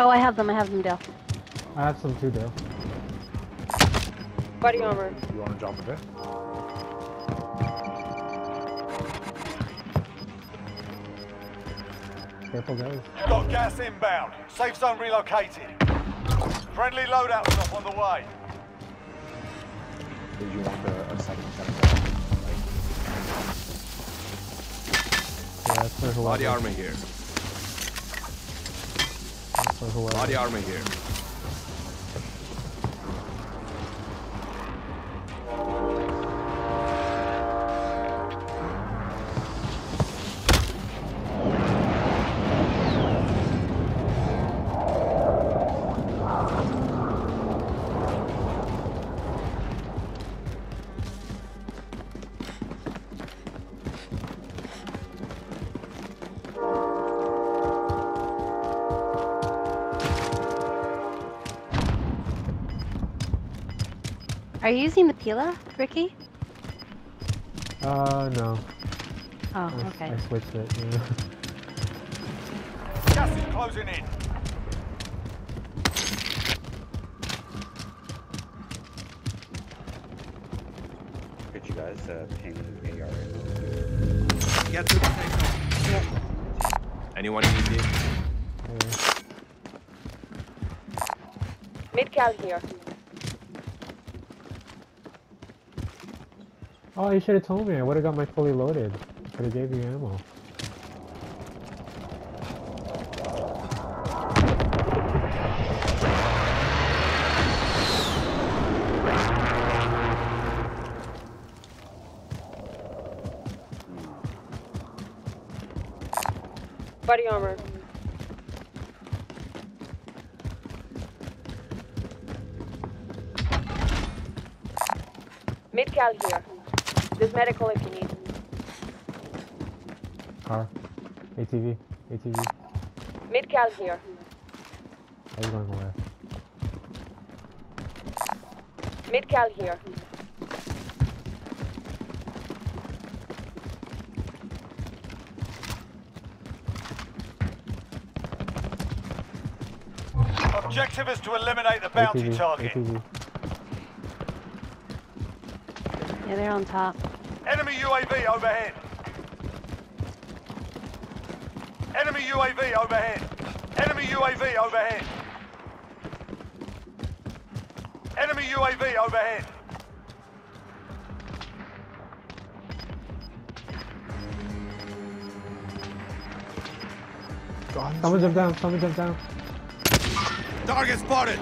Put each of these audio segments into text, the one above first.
Oh, I have them. I have them, Dale. I have some too, Dale. Body armor. You want to jump a bit? Careful, guys. You've got gas inbound. Safe zone relocated. Friendly loadout stop on the way. Did you want a, a second set of Yeah, that's for whoever. Body armor here. Whoever. Body armor here. Are you using the Pila, Ricky? Uh, no. Oh, I, okay. I switched it. Yeah. Gas is closing in. Could you guys uh, ping AR? Get to the safe zone. Anyone need it? yeah. Mid cal here. Oh, you should have told me. I would have got my fully loaded. Could have gave you ammo. Body armor. Mid cal here. There's medical if you need. Car. ATV. ATV. Mid cal here. Are you going away? Mid cal here. Objective is to eliminate the bounty ATV. target. ATV. Yeah, they're on top. Enemy UAV overhead. Enemy UAV overhead. Enemy UAV overhead. Enemy UAV overhead. Someone jump down. Someone jump down. Target spotted.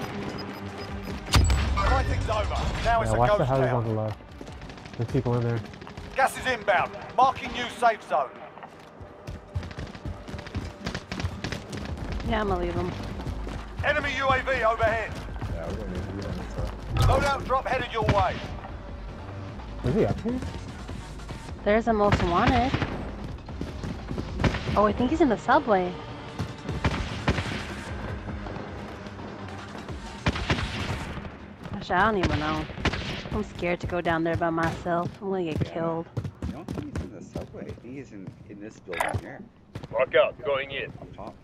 Fighting's over. Now it's Yeah, a watch the ghost houses on the left. There's people in there. Gas is inbound. Marking new safe zone. Yeah, I'm gonna leave them. Enemy UAV overhead. Yeah, we don't need, we don't need to. Loadout drop headed your way. Is he up here? There's a most wanted. Oh, I think he's in the subway. Gosh, I don't even know. I'm scared to go down there by myself. I'm gonna get killed. I don't think he's in the subway. I think he's in, in this building here. Rock out. Going in. Up top.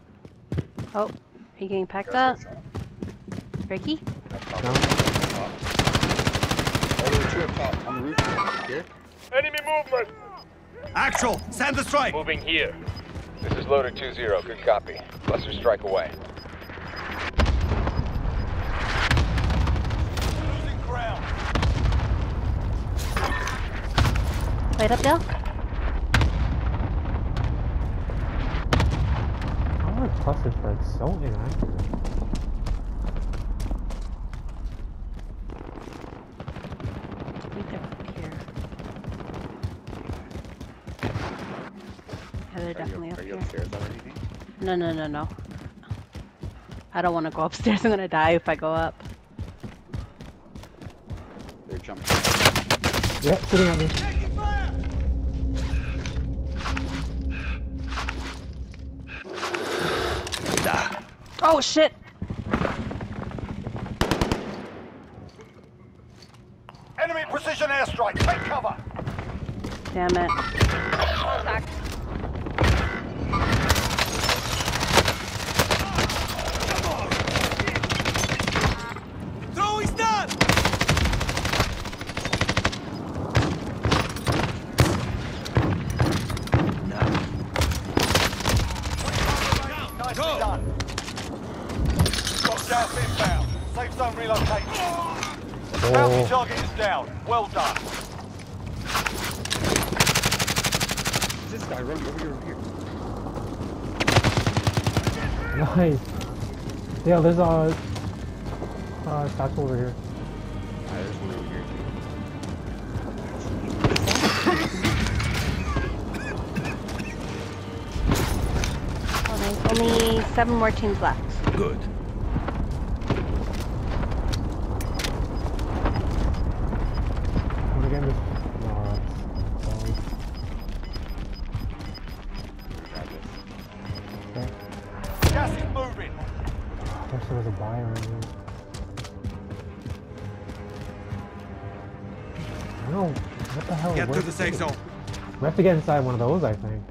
Oh, are you getting packed up? Ricky? No? Oh, there were two up top on the roof here. Enemy movement. Actual. Send the strike. Moving here. This is loader 2-0. Good copy. Cluster strike away. Losing ground. Wait up, Dale? How are cluster strikes so inaccurate? I think they're up here. Yeah, they're Are definitely you, up are you here. upstairs already? Nate? No, no, no, no. I don't want to go upstairs. I'm gonna die if I go up. They're jumping. Yeah, shooting at me. Oh shit! Enemy precision airstrike. Take cover. Damn it. Contact. Nicely Go. done. Got gas inbound. Safe zone relocated. Bounty Oh, target is down. Well done. This guy running over here, over here. nice. Yeah, there's a uh, satchel over here. Ah, there's one over here there's only seven more teams left. Good. Wish there was a buyer in here. I. What the hell? Get to where's the safe zone. We have to get inside one of those, I think.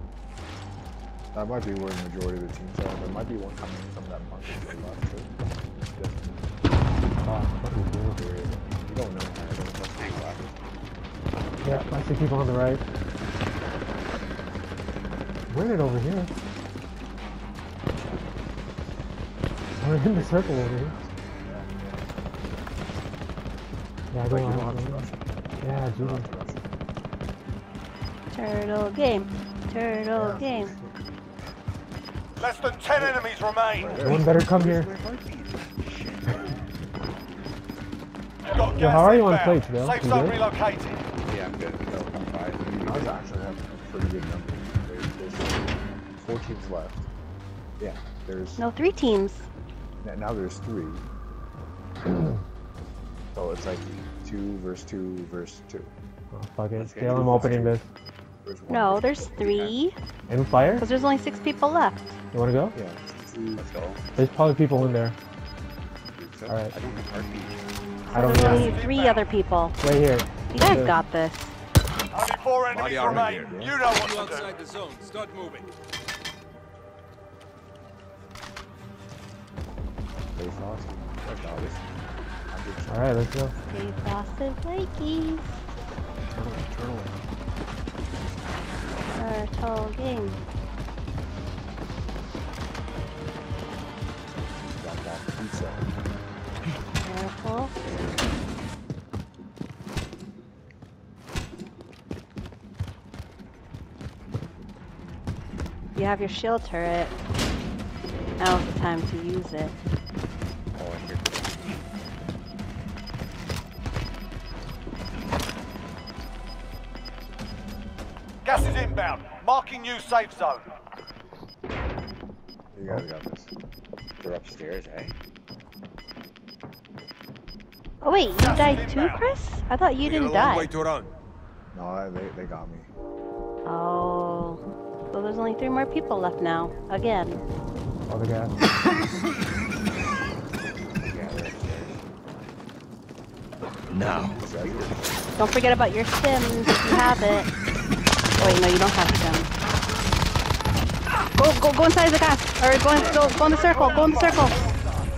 That might be where the majority of the teams are. There might be one coming from that bunker to the left too. Oh, do we do? there. You don't know. I don't trust the left. Yeah, I see people on the right. We're in over here. We're in the circle over here. Yeah, I But don't you to rush. Yeah, You don't Julie. have to rush. Turtle game. Turtle game. Less than 10 enemies remain. One better come here. My. Got Yo, how are you on inbound. plates, Bill? Safe zone good? relocated. Yeah, I'm good. Go, I'm fine. I was actually have a pretty good number. There's, there's four teams left. Yeah, there's No, three teams. N- now there's three. so it's like two versus two versus two. Oh, fuck it. Let's get Dale, it. I'm opening this. There's No, there's three. In fire? Because there's only six people left. You wanna go? Yeah. Let's go. There's probably people in there. So, Alright. I don't have heartbeat. I don't There's know. only three other people. Right here. You guys Yeah. got this. I Only four enemies Body armor remain. here. You know what You to do. outside the zone. Start moving. Stay frosty. I got this. I'm just Alright, let's go. Stay frosted Vikings. turtle. Turtle game. Got that pizza. Careful. You have your shield turret. Now's the time to use it. Gas is inbound. Marking new safe zone. You guys got this. They're upstairs, eh? Oh wait, you died too, Chris? I thought you We didn't die. way to run. No, they, they got me. Oh. So there's only three more people left now. Again. All the gas. Yeah. Now. Is that yours? Don't forget about your stims if you have it. Oh, wait, no, you don't have stims. Go, go, go inside the gas. Or go, in, go, go in the circle. Go in the circle.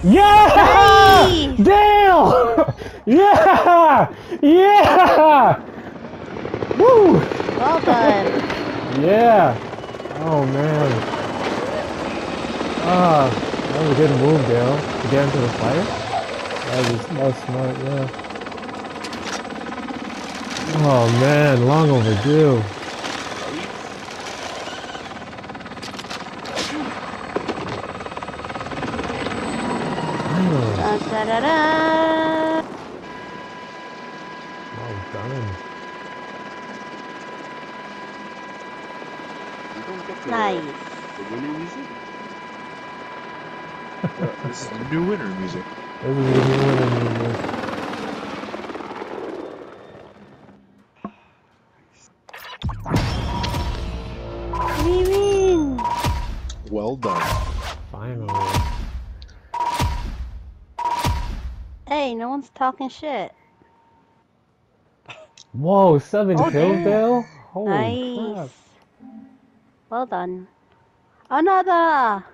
Yeah! Nice! Dale! yeah! Yeah! Woo! Well done. Yeah! Oh man. Ah, that was a good move, Dale. To get into the fire? That was, that was smart, yeah. Oh man, long overdue. Finally. Da, da, da, da. Well done. You don't get the, uh, Nice. the winner music? this is the new winter music. This is the new winner music. We win. Well done. Finally. Hey, no one's talking shit. Whoa, seven Oh, kills. Dale? Holy nice. crap. Well done. Another.